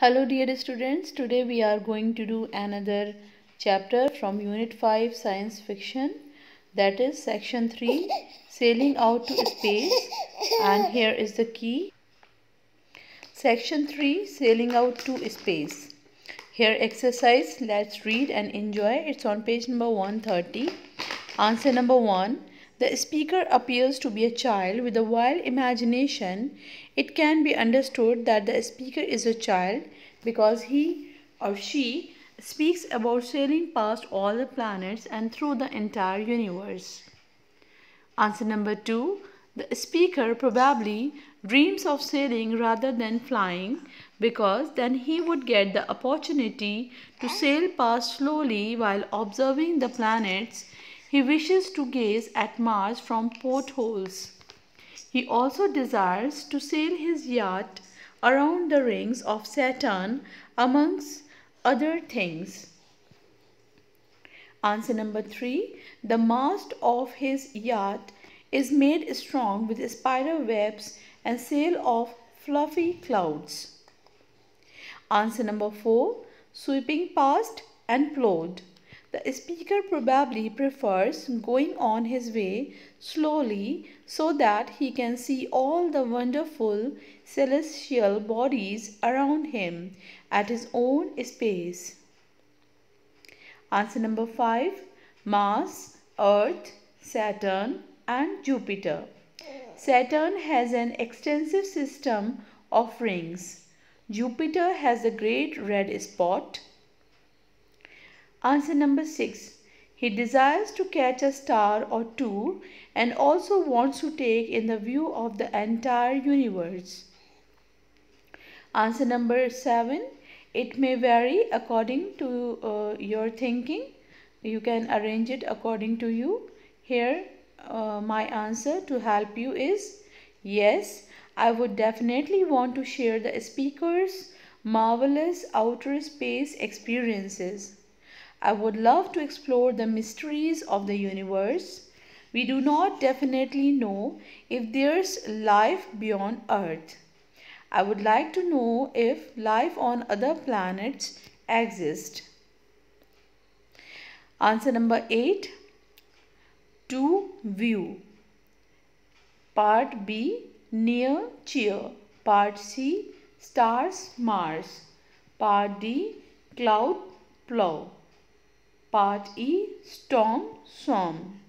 Hello dear students, today we are going to do another chapter from Unit 5 Science Fiction that is Section 3 Sailing Out to Space and here is the key. Section 3 Sailing Out to Space. Here exercise, let's read and enjoy. It's on page number 130. Answer number 1. The speaker appears to be a child with a wild imagination. It can be understood that the speaker is a child because he or she speaks about sailing past all the planets and through the entire universe. Answer number 2. The speaker probably dreams of sailing rather than flying because then he would get the opportunity to sail past slowly while observing the planets he wishes to gaze at Mars from portholes. He also desires to sail his yacht around the rings of Saturn amongst other things. Answer number 3. The mast of his yacht is made strong with spider webs and sail of fluffy clouds. Answer number 4. Sweeping past and plowed. The speaker probably prefers going on his way slowly so that he can see all the wonderful celestial bodies around him at his own pace. Answer number 5 Mars, Earth, Saturn, and Jupiter. Saturn has an extensive system of rings. Jupiter has a great red spot. Answer number 6. He desires to catch a star or two and also wants to take in the view of the entire universe. Answer number 7. It may vary according to uh, your thinking. You can arrange it according to you. Here uh, my answer to help you is yes, I would definitely want to share the speaker's marvelous outer space experiences. I would love to explore the mysteries of the universe. We do not definitely know if there's life beyond Earth. I would like to know if life on other planets exists. Answer number 8. To view. Part B. Near cheer. Part C. Stars Mars. Part D. Cloud plow. Part E Storm Swarm